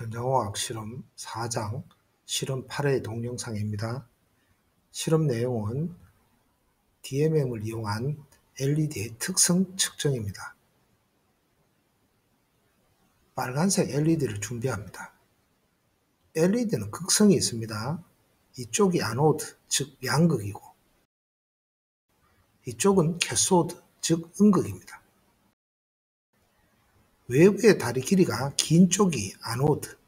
전자공학 실험 4장 실험 8의 동영상입니다. 실험 내용은 DMM을 이용한 LED의 특성 측정입니다. 빨간색 LED를 준비합니다. LED는 극성이 있습니다. 이쪽이 아노드, 즉 양극이고 이쪽은 캐소드, 즉 음극입니다. 외부의 다리 길이가 긴 쪽이 아노드,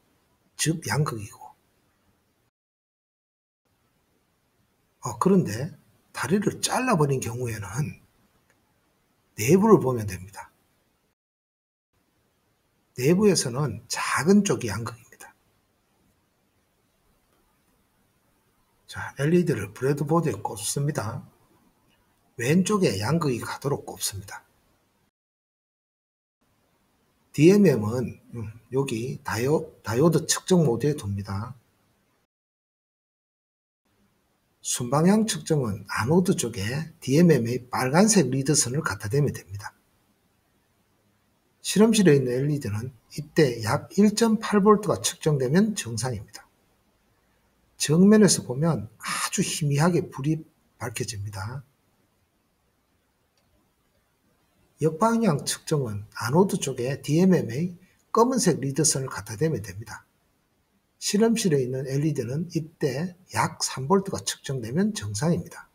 즉 양극이고 어, 그런데 다리를 잘라버린 경우에는 내부를 보면 됩니다. 내부에서는 작은 쪽이 양극입니다. 자, LED를 브레드보드에 꼽습니다. 왼쪽에 양극이 가도록 꼽습니다. DMM은 음, 여기 다이오, 다이오드 측정 모드에 둡니다. 순방향 측정은 아노드 쪽에 DMM의 빨간색 리드선을 갖다 대면 됩니다. 실험실에 있는 LED는 이때 약 1.8V가 측정되면 정상입니다. 정면에서 보면 아주 희미하게 불이 밝혀집니다. 역방향 측정은 아노드 쪽에 DMM의 검은색 리드선을 갖다 대면 됩니다. 실험실에 있는 LED는 이때 약 3V가 측정되면 정상입니다.